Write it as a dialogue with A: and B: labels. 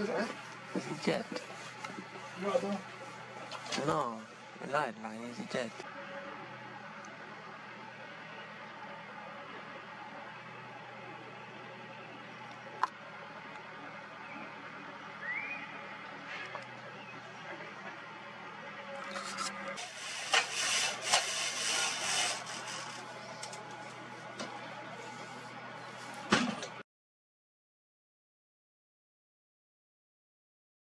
A: Is
B: EasyJet.
A: jet?
B: No, là Is la EasyJet.